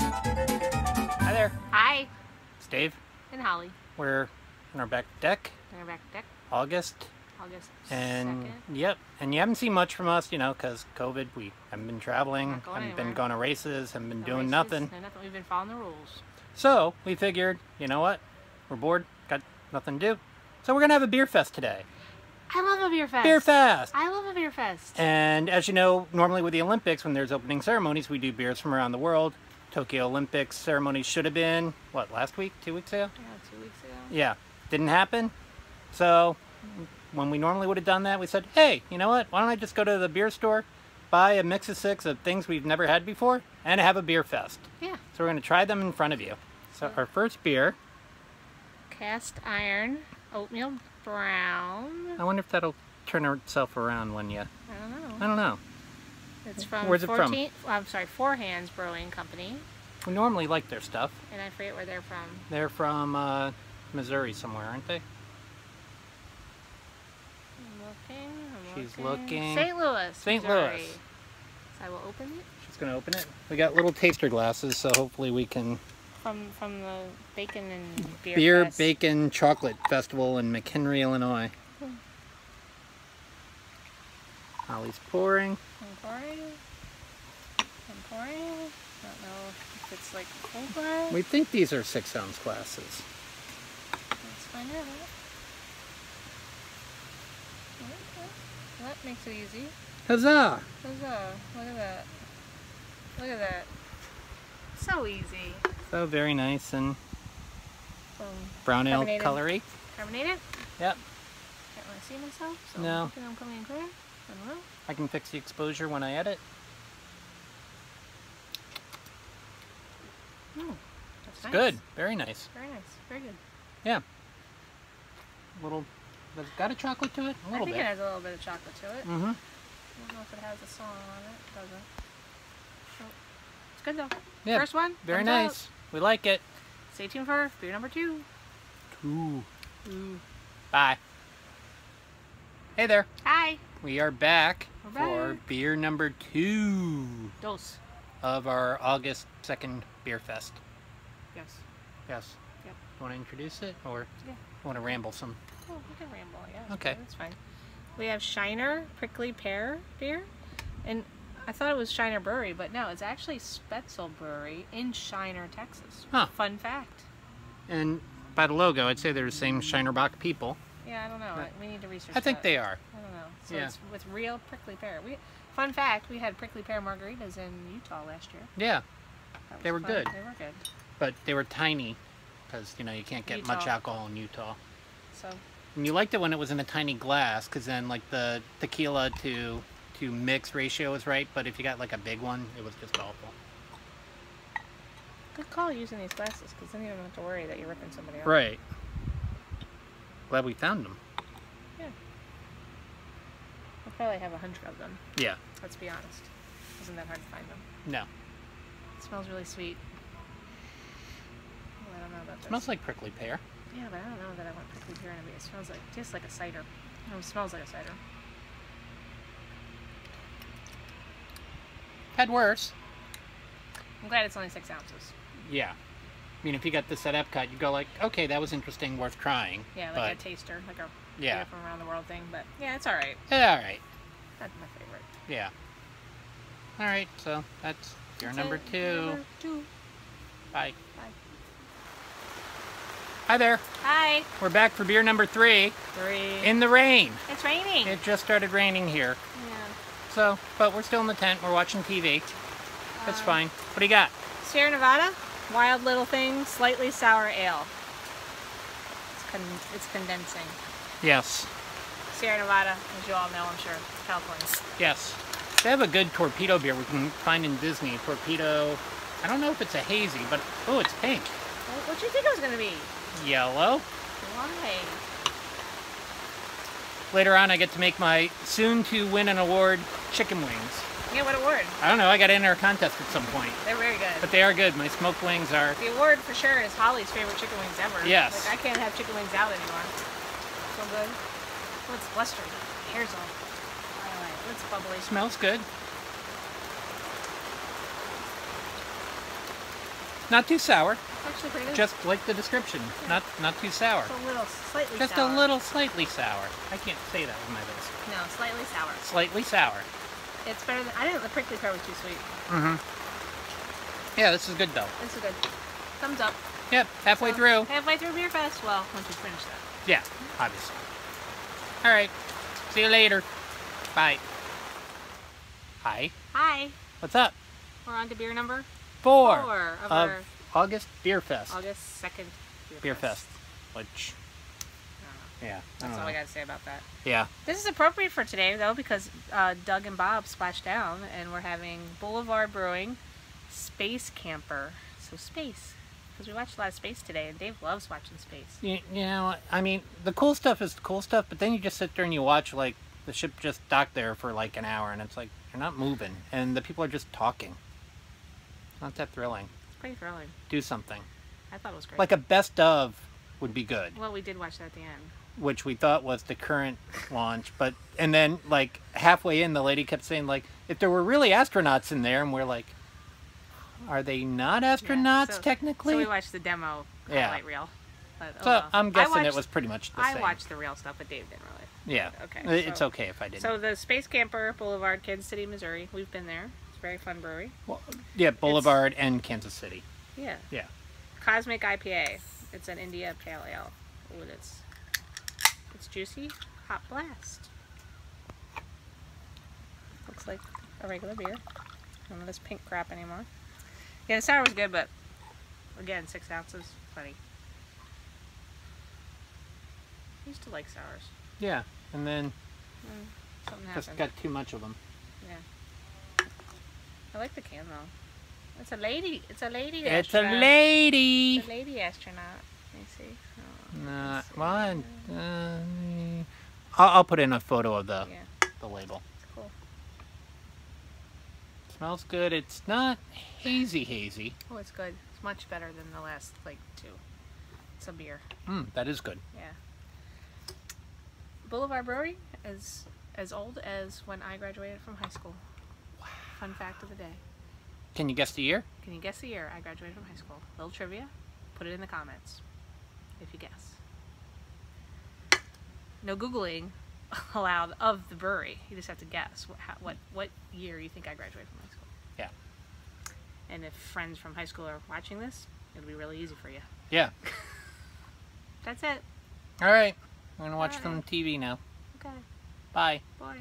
Hi there, Hi, it's Dave. and Holly. We're on our back deck, We're back deck, August, August and 2nd. yep, and you haven't seen much from us, you know, because COVID. We haven't been traveling, haven't been going to races, haven't been No doing races, nothing. No nothing. We've been following the rules. So we figured, you know what? We're bored, got nothing to do, so we're gonna have a beer fest today. I love a beer fest. Beer fest. I love a beer fest. And as you know, normally with the Olympics, when there's opening ceremonies, we do beers from around the world. Tokyo Olympics ceremony should have been what last week, two weeks ago. Yeah, two weeks ago. Yeah, didn't happen. So when we normally would have done that, we said, hey, you know what? Why don't I just go to the beer store, buy a mix of six of things we've never had before, and have a beer fest. Yeah. So we're going to try them in front of you. So our first beer, Cast iron oatmeal brown. I wonder if that'll turn itself around when you. I don't know. I don't know. It's from Where's it from? 14 I'm sorry, Four Hands Brewing Company, We normally like their stuff. and I forget where they're from. They're from uh, Missouri somewhere, aren't they? I'm looking. I'm She's looking. St. Louis. St. Louis. So I will open it She's going to open it. We got little taster glasses, so hopefully we can. From from the Bacon and Beer, Beer, Fest. Bacon, Chocolate Festival in McHenry, Illinois. Hmm. Holly's pouring. I'm pouring. I'm pouring. Don't know if it's like full glass. We think these are six ounce glasses. Let's find out. Okay. That makes it easy. Huzzah! Huzzah. Look at that. Look at that. So easy. So very nice and Boom. brown ale colory. Carbonated? Yep. Can't really see myself, so No. I I'm coming in clear. I don't know. I can fix the exposure when I edit. Hmm. That's nice. Good. Very nice. Very nice. Very good. Yeah. A little. Has it got a chocolate to it? A I little I think bit. it has a little bit of chocolate to it. Mm-hmm. I don't know if it has a song on it. It doesn't. So, it's good though. Yeah. First one. Very nice. up. Nice. We like it. Stay tuned for beer number two. Ooh. Ooh. Bye. Hey there. Hi. We are back We're for back. beer number two Dos. of our August 2nd Beer Fest. Yes. Yes. Yep. Want to introduce it or Yeah. want to ramble some? Oh, we can ramble. Yeah. Okay. That's fine. We have Shiner Prickly Pear beer, and I thought it was Shiner Brewery, but no, it's actually Spoetzl Brewery in Shiner, Texas. Huh. Fun fact. And by the logo, I'd say they're the same Shiner Bock people. Yeah, I don't know. Right. We need to research. I think that. they are. I don't know. So Yeah. it's with real prickly pear. We, fun fact: we had prickly pear margaritas in Utah last year. Yeah, They were fun. good. They were good. but they were tiny because, you know, you can't get much alcohol in Utah. So And you liked it when it was in a tiny glass because then, like, the tequila to to mix ratio was right. But if you got, like, a big one, it was just awful. good call using these glasses because then you don't have to worry that you're ripping somebody off. Right. Glad we found them. Yeah. I'll probably have a hundred of them. Yeah. Let's be honest. Isn't that hard to find them? No. It smells really sweet. Oh, I don't know about this. Smells like prickly pear. Yeah, but I don't know that I want prickly pear in it. It smells like tastes like a cider. No, it smells like a cider. Had worse. I'm glad it's only six ounces. Yeah. I mean, if you got this at Epcot, you go like, okay, that was interesting, worth trying. Yeah, like but, a taster, like a Yeah. from around the world thing. But yeah, it's all right. yeah, all right. That's my favorite. Yeah. All right, so that's your That's number it. two. Number two. Bye. Bye. Hi there. Hi. We're back for beer number three Three. in the rain. it's raining. It just started raining here. yeah. So, but we're still in the tent. We're watching TV. That's Um, fine. What do you got? Sierra Nevada, Wild Little Thing, slightly sour ale. It's, con- it's condensing. Yes. Sierra Nevada, as you all know, I'm sure, California. Yes. They have a good torpedo beer we can find in Disney. Torpedo. I don't know if it's a hazy, but oh, it's pink. What do you think it was going to be? Yellow. Why? Later on, I get to make my soon to win an award chicken wings. Yeah, what award? I don't know. I got to enter a contest at some point. They're very good. But they are good. My smoked wings are. The award for sure is Holly's favorite chicken wings ever. Yes. Like I can't have chicken wings out anymore. So good. Oh, it's blustering. Hair's all. Alright, it's bubbly. Smells good. Not too sour. Actually pretty good. Just like the description. Not not too sour. Just a little, slightly Just sour. a little slightly sour. I can't say that with my lips. No, slightly sour. Slightly sour. It's better than. I didn't. The prickly pear was too sweet. Mm-hmm. Yeah, this is good though. This is good. Thumbs up. Yep, halfway So, through. Halfway through Beer Fest. Well, once we finish that. Yeah, obviously. All right. See you later. Bye. Hi. Hi. What's up? We're on to beer number Four, four of of our August Beer Fest. August second Beer, Beer Fest. Which, I yeah, I That's all know. I got to say about that. Yeah. This is appropriate for today, though, because uh, Doug and Bob splashed down, and we're having Boulevard Brewing Space Camper. So space, because we watched a lot of space today, and Dave loves watching space. You, you know, I mean, the cool stuff is the cool stuff, but then you just sit there and you watch, like, the ship just docked there for like an hour, and it's like, you're not moving, and the people are just talking. Not that thrilling. It's pretty thrilling. Do something. I thought it was great. Like a best of would be good. well, we did watch that at the end. which we thought was the current launch but and then like halfway in the lady kept saying like if there were really astronauts in there and we're like are they not Yeah, astronauts so- technically So we watched the demo Yeah. highlight reel. But, oh So well. i'm guessing it watched- was pretty much the I same I watched the real stuff, but Dave didn't really. yeah Okay, it's so- okay if i didn't So the Space Camper Boulevard, Kansas City, Missouri. We've been there. It's very fun brewery. well, yeah boulevard and kansas city Yeah. yeah Cosmic IPA. It's an India Pale Ale. Ooh, it's it's juicy, hot blast. Looks like a regular beer. None of this pink crap anymore. Yeah, the sour was good, but again, six ounces, plenty. I used to like sours. yeah and then mm, Something just got too much of them Yeah. I like the can though. It's a lady. It's a lady. it's a lady It's a lady astronaut. Let me see. Oh, Nah, well, uh, I'll, I'll put in a photo of the, Yeah, the label cool. smells good it's not hazy hazy Oh, it's good. It's much better than the last like two. It's a beer. mm, that is good Yeah. Boulevard Brewery is as old as when I graduated from high school. Fun fact of the day. can you guess the year Can you guess the year I graduated from high school? Little trivia. Put it in the comments if you guess. No googling allowed of the brewery. You just have to guess what how, what what year you think I graduated from high school. Yeah. And if friends from high school are watching this, it'll be really easy for you. Yeah. That's it. All right. I'm gonna watch All some. TV now. Okay. Bye. Bye.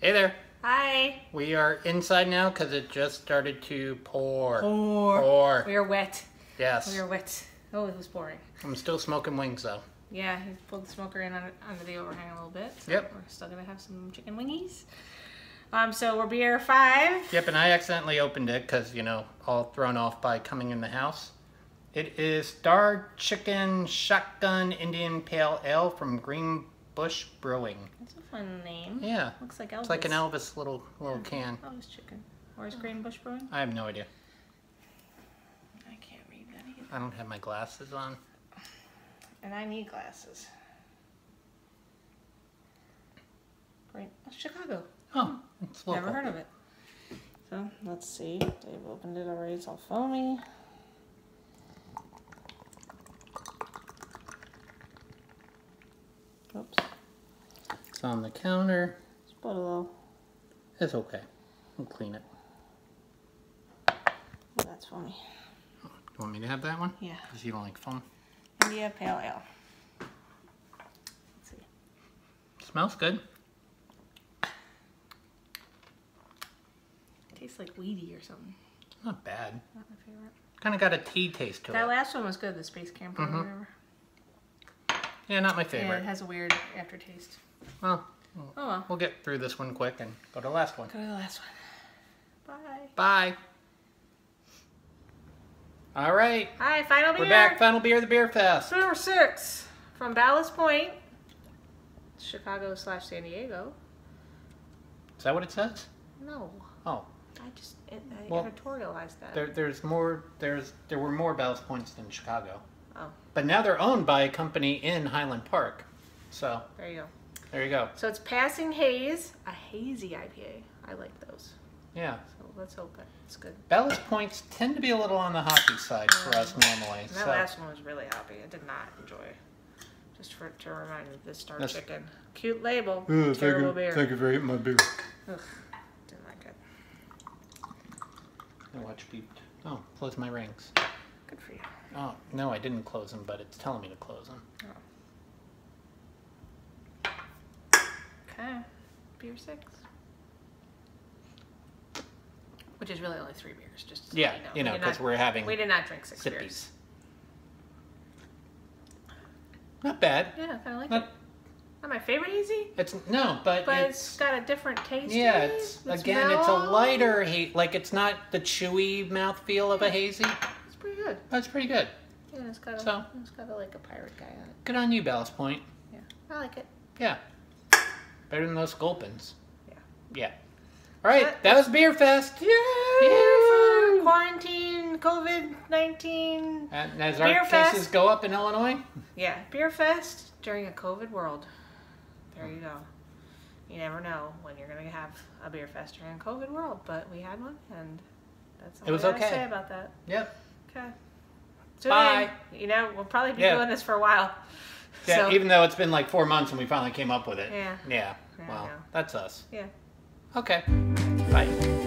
Hey there. Hi. We are inside now because it just started to pour. Pour. Pour. We are wet. Yes. We are wet. Oh, it was pouring. I'm still smoking wings though. Yeah, he pulled the smoker in under, under the overhang a little bit. So Yep. We're still gonna have some chicken wingies. Um, so we're beer five. Yep, and I accidentally opened it because you know, all thrown off by coming in the house. It is Star Chicken Shotgun Indian Pale Ale from Green Bush Brewing. That's a fun name. Yeah. Looks like Elvis. It's like an Elvis little little can. Elvis chicken. Or is Greenbush Brewing? I have no idea. I can't read that either. I don't have my glasses on. And I need glasses. Great. Oh, Chicago. Oh, hmm. it's local. Never heard of it. So let's see. Dave opened it already. It's all foamy. It's on the counter. Put a little. It's okay. We'll clean it. Oh, that's foamy. You want me to have that one? Yeah. Because you don't like foam. India Pale Ale. Let's see. Smells good. Tastes like weedy or something. Not bad. Not my favorite. Kind of got a tea taste to That it. That last one was good. The Space Camper or mm-hmm. whatever. Yeah, not my Yeah, favorite. it has a weird aftertaste. Well, Oh well. we'll get through this one quick and go to the last one. Go to the last one. Bye. Bye. All right. Hi, final beer. We're back. Final beer of the beer fest. Number six from Ballast Point, Chicago slash San Diego. Is that what it says? No, Oh, I just it, I Well, editorialized that. there, there's more. There's there were more Ballast Points than Chicago, Oh, but now they're owned by a company in Highland Park. So there you go. There you go. So it's passing haze, a hazy IPA. I like those. Yeah, So let's hope it- it's good. Ballast Points tend to be a little on the hoppy side for us mm. normally. And that So last one was really happy. I did not enjoy. Just for to remind me of this star That's- chicken. Cute label. Ooh, terrible beer. you very much, my beer. Ugh, didn't like it. I watch beeped. Oh, close my rings. Good for you. Oh no, I didn't close them, but it's telling me to close them. Oh. Okay. Beer six. Which is really only three beers, just so Yeah, you know. because we are having we did not drink six beers. Not bad. Yeah, I like Not, it. Not my favorite easy, it's no, but, but it's, it's got a different taste. yeah, to it. it's again, it's a lighter heat. Like it's not the chewy mouthfeel of a hazy. It's pretty good. That's pretty good. Yeah, it's got a, So- it's got a, like a pirate guy on it. Good on you, Ballast Point. Yeah, I like it. Yeah, better than those Sculpins. Yeah. Yeah. All right, That- that was Beer Fest. Yay! Yay! For quarantine, COVID nineteen. And as Beer our Fest. cases go up in Illinois, Yeah, beer fest during a COVID world. There you go. You never know when you're gonna have a beer fest during a COVID world, but we had one, and that's all It was I gotta okay. say about that. yep. Okay. Tune Bye. in. You know, we'll probably be Yeah. doing this for a while. Yeah, so, even though it's been like four months and we finally came up with it. Yeah. Yeah. Yeah, I Well, know. that's us. yeah. Okay. Bye.